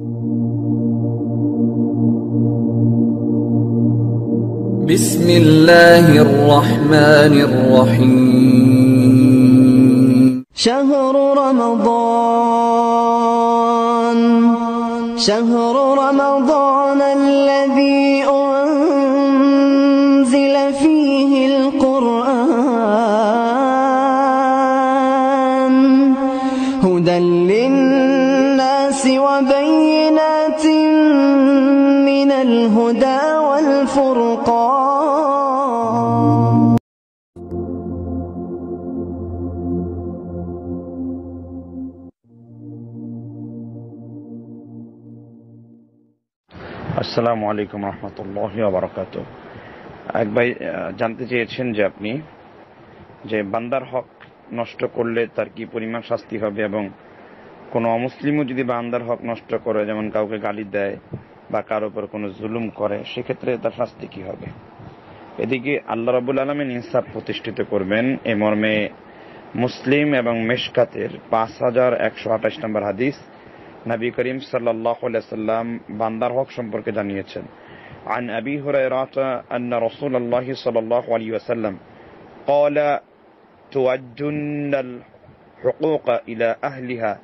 بسم الله الرحمن الرحيم شهر رمضان. شهر رمضان الذي أنزل فيه القرآن. هدى للناس الهدى والفرقان আসসালামু আলাইকুম রহমতুল্লাহ বারকাত এক ভাই আহ, জানতে চেয়েছেন যে আপনি যে বান্দার হক নষ্ট করলে তার কি পরিমাণ শাস্তি হবে এবং কোনো অমুসলিমও যদি বান্দার হক নষ্ট করে যেমন কাউকে গালি দেয় বা কারোর উপর কোনো জুলুম করে সেক্ষেত্রে তার শাস্তি কি হবে এদিকে আল্লাহ রাবুল আলমিন ইনসাফ প্রতিষ্ঠিত করবেন এ মর্মে মুসলিম এবং মেশকাতের পাঁচ হাজার একশো আঠাশ নম্বর হাদিস নবী করিম সাল্লাহ সাল্লাম বান্দার হক সম্পর্কে জানিয়েছেন عن أبي هريرة أن رسول الله صلى الله عليه وسلم قال تؤدن الحقوق إلى أهلها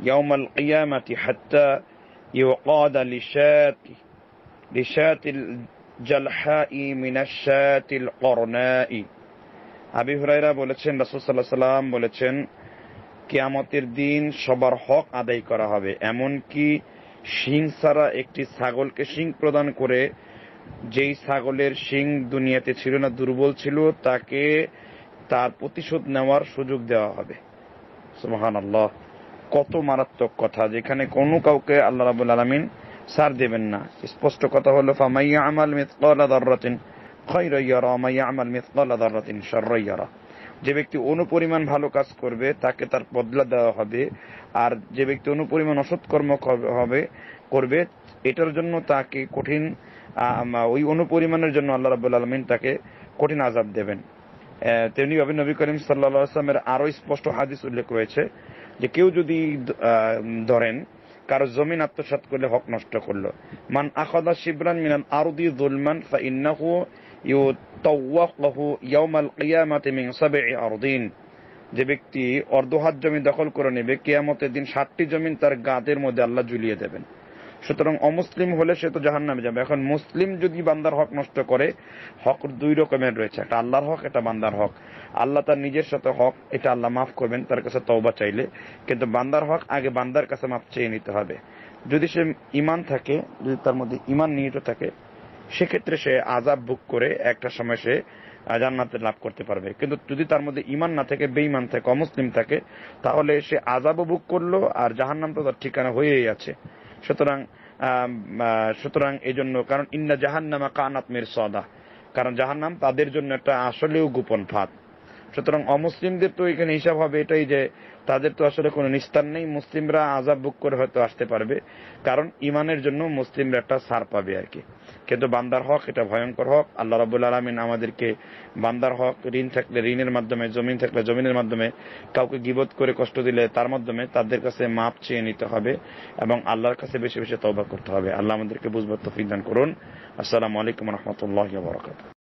يوم القيامة حتى يقاد لشاة لشاة الجلحاء من الشاة القرناء আবি হুরাইরা বলেছেন রাসূল সাল্লাল্লাহু আলাইহি সাল্লাম বলেছেন কিয়ামতের দিন সবার হক আদায় করা হবে এমনকি শিং ছাড়া একটি ছাগলকে শিং প্রদান করে যেই ছাগলের শিং দুনিয়াতে ছিল না দুর্বল ছিল তাকে তার প্রতিশোধ নেওয়ার সুযোগ দেওয়া হবে সুবহান আল্লাহ কত মারাত্মক কথা, যেখানে কোনো কাউকে আল্লাহ রাবুল আলমিন সার দেবেন না। স্পষ্ট কথা হলো ফামাইয়া আমাল মিথকালা দাররাতিন খৈরা ইয়ারা মাইয়া আমাল মিথকালা দাররাতিন শাররা ইয়ারা। যে ব্যক্তি অনুপরিমাণ ভালো কাজ করবে, তাকে তার বদলা দেওয়া হবে, আর যে ব্যক্তি অনুপরিমাণ অসৎ কর্ম হবে, করবে, এটার জন্য তাকে কঠিন ওই অনুপরিমাণের জন্য আল্লাহ রাবুল আলমিন তাকে কঠিন আজাব দেবেন। তেমনিভাবে নবী করিম সাল্লা আসলামের আরও স্পষ্ট হাদিস উল্লেখ রয়েছে। যে কেউ যদি ধরেন, কারও জমিন আত্মসাত করলে হক নষ্ট করল। মান আখদা শিবরান মিনাল আরদি যুলমান ফাইন্নাহু ইউতাওয়াক্কাহু ইয়াউমাল কিয়ামাতি মিন সাবঈ আরদিন। যে ব্যক্তি অর্ধহাত জমি দখল করে নেবে, কিয়ামতের দিন সাতটি জমিন তার গাদের মধ্যে আল্লাহ ঝুলিয়ে দেবেন। সুতরাং অমুসলিম হলে সে তো জাহান নামে যাবে। এখন মুসলিম যদি বান্দার হক নষ্ট করে, হক দুই রকমের রয়েছে। একটা আল্লাহর হক এটা বান্দার হক। আল্লাহ তার নিজের সাথে হক, এটা আল্লাহ মাফ করবেন, তার কাছে তওবা চাইলে। কিন্তু বান্দার হক আগে বান্দার কাছে মাফ চেয়ে নিতে হবে। যদি সে ইমান থাকে, যদি তার মধ্যে ইমান নিহিত থাকে, সেক্ষেত্রে সে আজাব বুক করে একটা সময় সে জান্নাতে লাভ করতে পারবে। কিন্তু যদি তার মধ্যে ইমান না থাকে বেইমান থাকে, অমুসলিম থাকে, তাহলে সে আজাবও বুক করল আর জাহান্নাম তো তার ঠিকানা হয়েই আছে। সুতরাং সুতরাং এজন্য জন্য কারণ ইন্না জাহান্নামা কানাত মির সদা কারণ জাহান্নাম তাদের জন্য একটা আসলেও গোপন ফাঁদ। সুতরাং অমুসলিমদের তো এখানে হিসাব হবে এটাই যে তাদের তো আসলে কোনো নিস্তার নেই, মুসলিমরা আজাব বুক করে হয়তো আসতে পারবে। কারণ ইমানের জন্য মুসলিমরা একটা সার পাবে আর কি। কিন্তু বান্দার হক, এটা ভয়ঙ্কর হক। আল্লাহ রাবুল আলমিন আমাদেরকে বান্দার হক, ঋণ থাকলে ঋণের মাধ্যমে, জমিন থাকলে জমিনের মাধ্যমে, কাউকে গিবত করে কষ্ট দিলে তার মাধ্যমে তাদের কাছে মাপ চেয়ে নিতে হবে এবং আল্লাহর কাছে বেশি বেশি তওবা করতে হবে। আল্লাহ আমাদেরকে বুঝবার তৌফিক করুন। আসসালামু আলাইকুম রহমতুল্লাহ বরকাত